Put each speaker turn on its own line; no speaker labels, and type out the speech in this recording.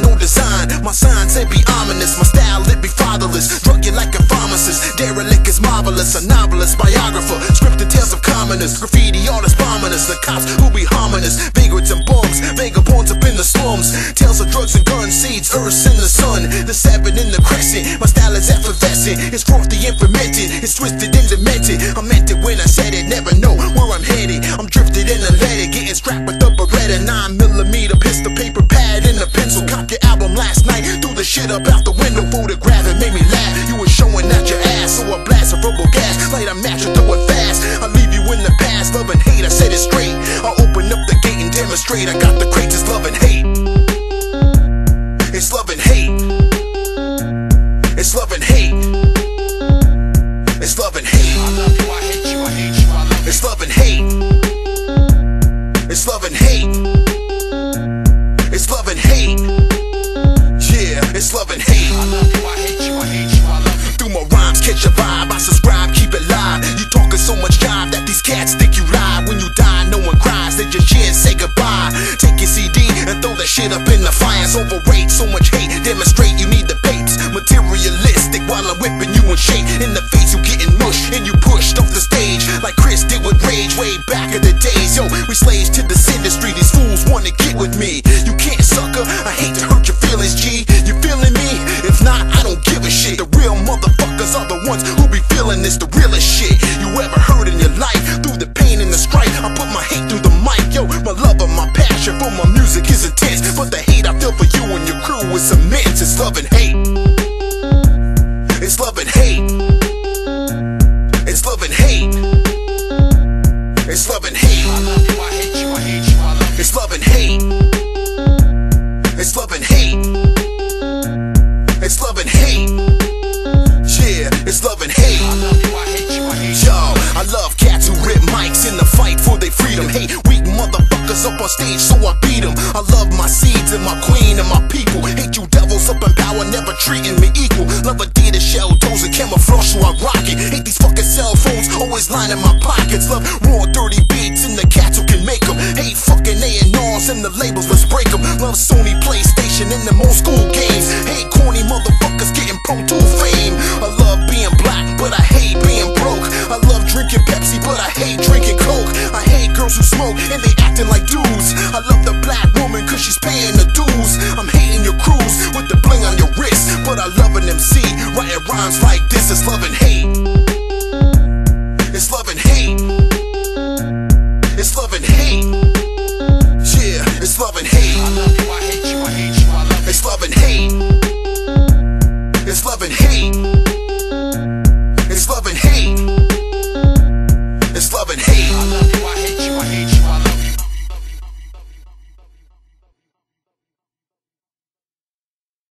new design. My signs, it be ominous. My style, it be fatherless. Drug like a pharmacist. Derelict is marvelous. A novelist, biographer. Scripted tales of commoners. Graffiti artists bombing. The cops who be harming. Vagrants and bums. Vagabonds up in the slums. Tales of drugs and gun Seeds, earths in the sun. The seven in the crescent. My style is effervescent. It's frothy and fermented. It's twisted and demented. I meant it when I said it. Never know where I'm headed. I'm drifted in the. Getting strapped with the Beretta. Nine millimeter up out the window, photograph made me laugh. You were showing out your ass, so I blast a rubber gas, light a match and throw it fast. I leave you in the past, love and hate. I said it straight. I open up the gate and demonstrate. I got the greatest love and hate. Can't. I hate to hurt your feelings, G. You feeling me? If not, I don't give a shit. The real motherfuckers are the ones who be feeling this, the realest shit you ever heard in your life. Through the pain and the strife, I put my hate through the mic. Yo, my love and my passion for my music is intense. But the hate I feel for you and your crew is immense. It's love and motherfuckers up on stage, so I beat them. I love my seeds and my queen and my people. Hate you devils up in power, never treating me equal. Love Adidas shell toes and camouflage, so I rock it. Hate these fucking cell phones, always lining my pockets. Love raw, dirty beats and the cats who can make them. Hate fucking A&Rs and the labels, let's break them. Love Sony PlayStation and them old school games. Hate corny motherfuckers getting Pro Tool fame. I love being black, but I hate being broke. I love drinking Pepsi, but I hate drinking Coke. I hate girls who smoke and they Bye.